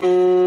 Mm-hmm.